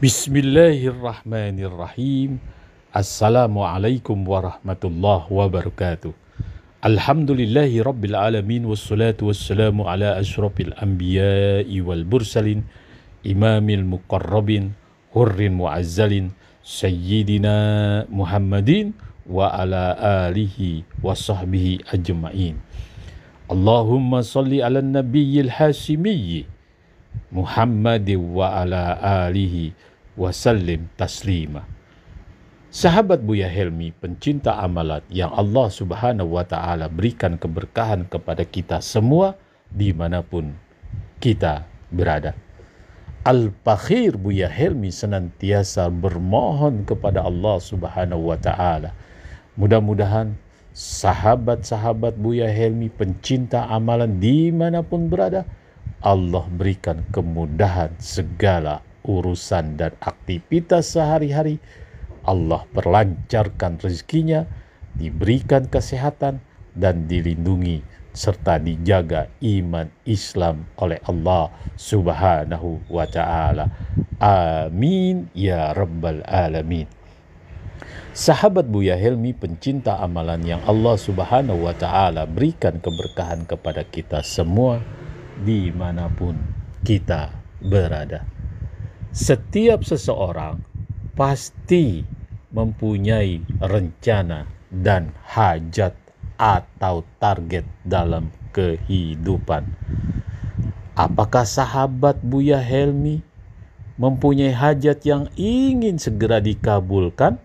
Bismillahirrahmanirrahim. Assalamualaikum warahmatullahi wabarakatuh. Alhamdulillahi rabbil alamin wassalatu wassalamu ala asyrafil anbiya'i wal mursalin imamil muqarrabin hurrin muazzalin sayyidina Muhammadin wa ala alihi wa sahbihi ajma'in. Allahumma salli ala nabiyyil hasimiyyi Muhammad wa ala alihi wasallim taslima. Sahabat Buya Helmi, pencinta amalan yang Allah Subhanahu wa Ta'ala berikan keberkahan kepada kita semua di mana pun kita berada. Al-Fakhir Buya Helmi senantiasa bermohon kepada Allah Subhanahu wa Ta'ala. Mudah-mudahan sahabat-sahabat Buya Helmi, pencinta amalan di mana pun berada, Allah berikan kemudahan segala urusan dan aktivitas sehari-hari, Allah perlancarkan rezekinya, diberikan kesehatan, dan dilindungi serta dijaga iman Islam oleh Allah Subhanahu wa taala. Amin ya rabbal alamin. Sahabat Buya Helmi pencinta amalan yang Allah Subhanahu wa taala berikan keberkahan kepada kita semua di mana pun kita berada. Setiap seseorang pasti mempunyai rencana dan hajat atau target dalam kehidupan. Apakah sahabat Buya Helmi mempunyai hajat yang ingin segera dikabulkan?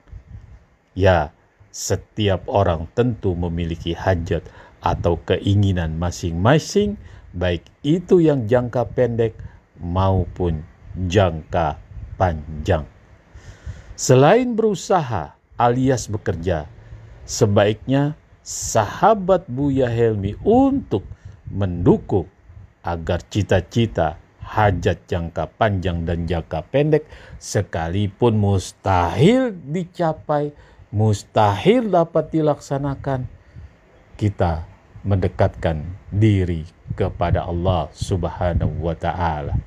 Ya, setiap orang tentu memiliki hajat atau keinginan masing-masing, baik itu yang jangka pendek maupun jangka panjang. Selain berusaha alias bekerja, sebaiknya sahabat Buya Helmi untuk mendukung agar cita-cita hajat jangka panjang dan jangka pendek sekalipun mustahil dicapai, mustahil dapat dilaksanakan, kita mendekatkan diri kepada Allah Subhanahu wa taala.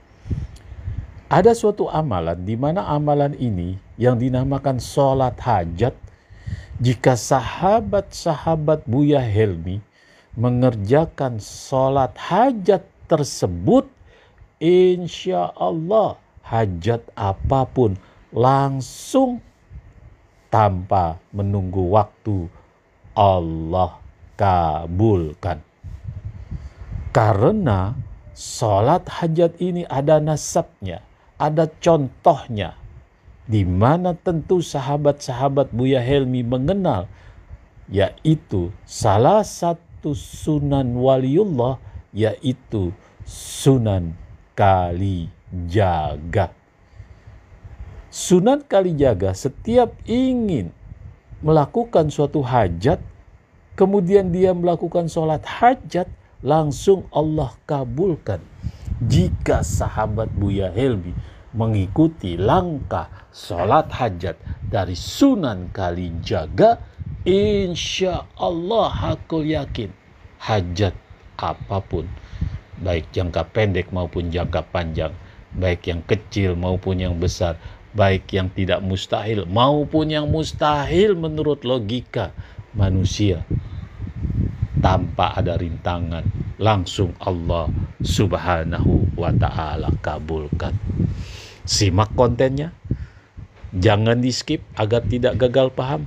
Ada suatu amalan di mana amalan ini yang dinamakan sholat hajat. Jika sahabat-sahabat Buya Helmi mengerjakan sholat hajat tersebut, insya Allah hajat apa pun langsung tanpa menunggu waktu Allah kabulkan. Karena sholat hajat ini ada nasabnya ada contohnya di mana tentu sahabat-sahabat Buya Helmi mengenal yaitu salah satu sunan waliullah yaitu sunan Kalijaga. Sunan Kalijaga setiap ingin melakukan suatu hajat, kemudian dia melakukan sholat hajat, langsung Allah kabulkan jika sahabat Buya Helmi mengikuti langkah sholat hajat dari Sunan Kalijaga, insya Allah aku yakin hajat apa pun, baik jangka pendek maupun jangka panjang, baik yang kecil maupun yang besar, baik yang tidak mustahil maupun yang mustahil menurut logika manusia, tanpa ada rintangan, langsung Allah Subhanahu wa taala kabulkan. Simak kontennya. Jangan di-skip agar tidak gagal paham.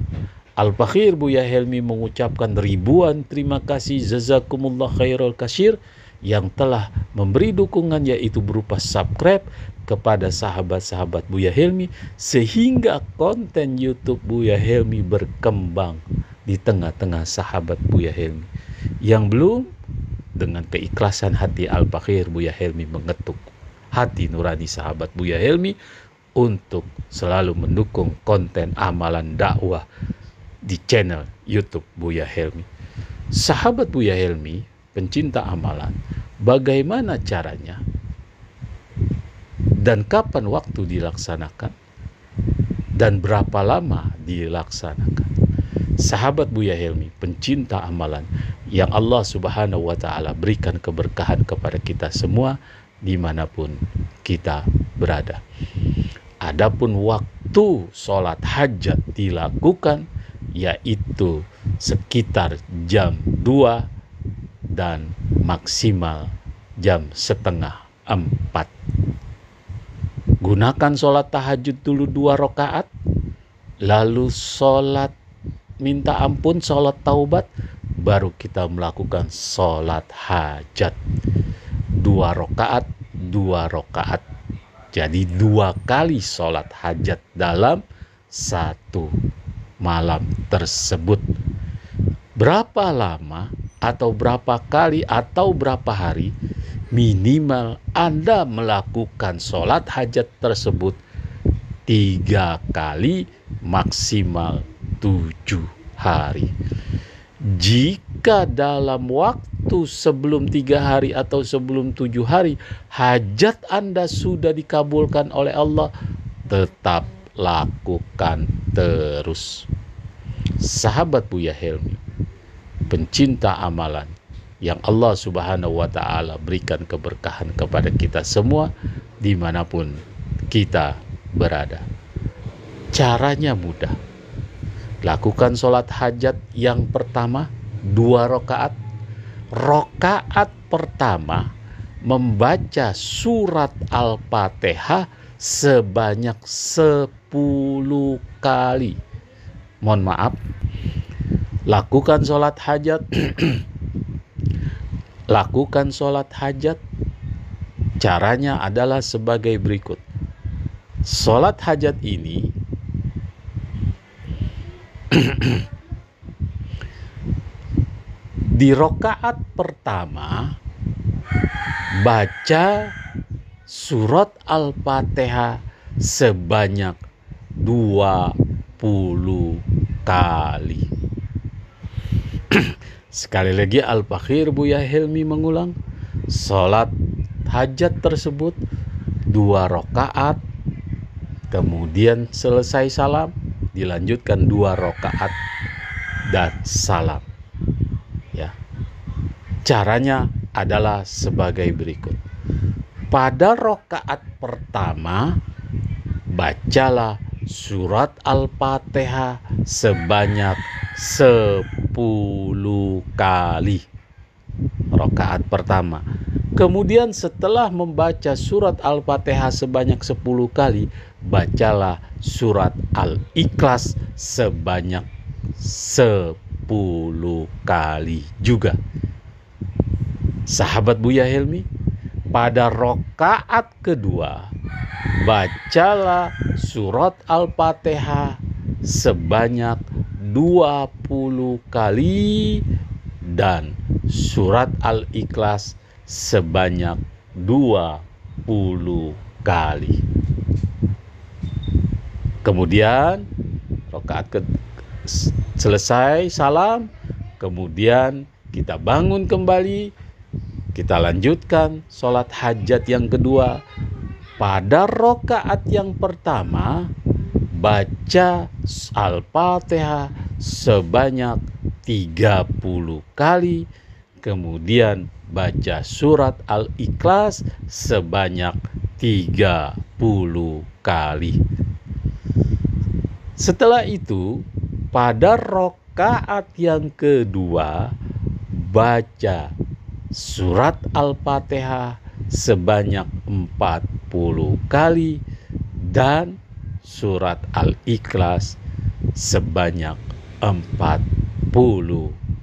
Al-Fakhir Buya Helmi mengucapkan ribuan terima kasih jazakumullah khairul kasir yang telah memberi dukungan yaitu berupa subscribe kepada sahabat-sahabat Buya Helmi sehingga konten YouTube Buya Helmi berkembang di tengah-tengah sahabat Buya Helmi. Yang belum dengan keikhlasan hati Al-Bakhir Buya Helmi mengetuk hati nurani sahabat Buya Helmi untuk selalu mendukung konten amalan dakwah di channel YouTube Buya Helmi. Sahabat Buya Helmi, pencinta amalan, bagaimana caranya dan kapan waktu dilaksanakan dan berapa lama dilaksanakan sahabat Buya Helmi, pencinta amalan yang Allah Subhanahu wa Ta'ala berikan keberkahan kepada kita semua di mana pun kita berada. Adapun waktu sholat hajat dilakukan yaitu sekitar jam 2 dan maksimal jam setengah 4. Gunakan sholat tahajud dulu dua rakaat, lalu sholat minta ampun, sholat taubat, baru kita melakukan sholat hajat. Dua rakaat, dua rakaat. Jadi dua kali sholat hajat dalam satu malam tersebut. Berapa lama atau berapa kali atau berapa hari minimal Anda melakukan sholat hajat tersebut tiga kali maksimal tujuh hari. Jika dalam waktu sebelum tiga hari atau sebelum tujuh hari hajat Anda sudah dikabulkan oleh Allah, tetap lakukan terus. Sahabat Buya Helmi, pencinta amalan, yang Allah Subhanahu wa Ta'ala berikan keberkahan kepada kita semua di mana pun kita berada. Caranya mudah. Lakukan sholat hajat yang pertama dua rakaat. Rakaat pertama membaca surat Al-Fatihah sebanyak sepuluh kali. Mohon maaf, lakukan sholat hajat lakukan sholat hajat. Caranya adalah sebagai berikut. Sholat hajat ini di rokaat pertama baca surat Al-Fatihah sebanyak 20 kali. Sekali lagi Al-Fakhir Buya Helmi mengulang Sholat hajat tersebut Dua rokaat Kemudian selesai salam Dilanjutkan dua rokaat Dan salam. Ya. Caranya adalah sebagai berikut. Pada rokaat pertama Bacalah surat Al-Fatihah sebanyak 10 kali. Rakaat pertama. Kemudian setelah membaca surat Al-Fatihah sebanyak 10 kali, bacalah surat Al-Ikhlas sebanyak 10 kali juga. Sahabat Buya Helmi, pada rokaat kedua, bacalah surat Al-Fatihah sebanyak 20 kali dan surat Al-Ikhlas sebanyak 20 kali. Kemudian rakaat ke selesai salam, kemudian kita bangun kembali, kita lanjutkan sholat hajat yang kedua. Pada rokaat yang pertama, baca Al-Fatihah sebanyak 30 kali, kemudian baca surat Al-Ikhlas sebanyak 30 kali. Setelah itu, pada rokaat yang kedua, baca surat Al-Fatihah sebanyak 40 kali dan surat Al-Ikhlas sebanyak 40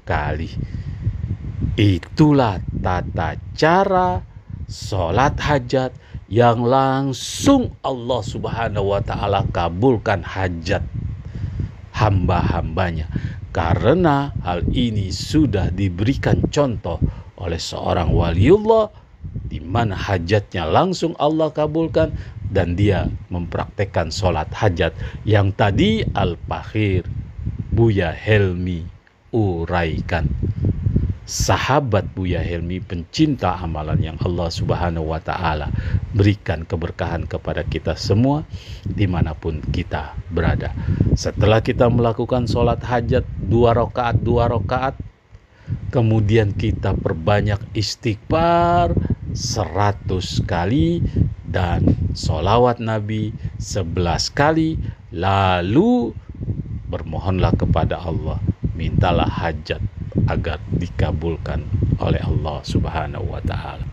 kali. Itulah tata cara sholat hajat yang langsung Allah Subhanahu wa Ta'ala kabulkan hajat hamba-hambanya, karena hal ini sudah diberikan contoh oleh seorang waliullah di mana hajatnya langsung Allah kabulkan dan dia mempraktekkan sholat hajat yang tadi Al-Fakhir Buya Helmi uraikan. Sahabat Buya Helmi pencinta amalan yang Allah subhanahu wa ta'ala berikan keberkahan kepada kita semua di mana pun kita berada. Setelah kita melakukan sholat hajat dua rakaat dua rakaat kemudian kita perbanyak istighfar seratus kali dan solawat Nabi sebelas kali lalu bermohonlah kepada Allah mintalah hajat agar dikabulkan oleh Allah Subhanahu wa taala.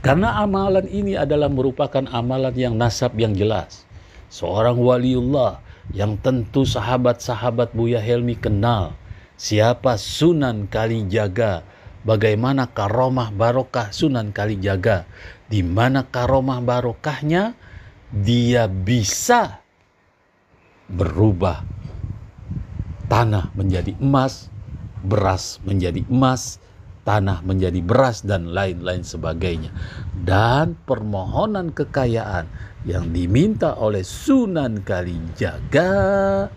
Karena amalan ini adalah merupakan amalan yang nasab yang jelas. Seorang waliullah yang tentu sahabat-sahabat Buya Helmi kenal siapa Sunan Kalijaga, bagaimana karomah barokah Sunan Kalijaga, di mana karomah barokahnya dia bisa berubah tanah menjadi emas, beras menjadi emas, tanah menjadi beras dan lain-lain sebagainya. Dan permohonan kekayaan yang diminta oleh Sunan Kalijaga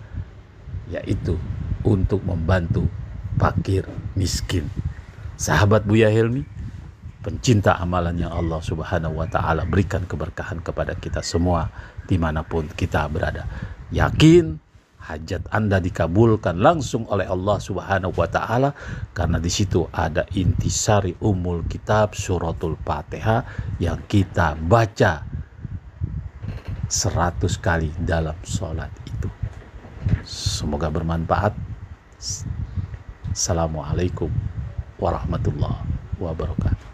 yaitu untuk membantu fakir miskin. Sahabat Buya Helmi, pencinta amalan yang Allah Subhanahu wa taala berikan keberkahan kepada kita semua di mana pun kita berada. Yakin hajat Anda dikabulkan langsung oleh Allah Subhanahu wa taala karena di situ ada intisari umul kitab suratul Fatihah yang kita baca 100 kali dalam sholat itu. Semoga bermanfaat. Assalamualaikum warahmatullahi wabarakatuh.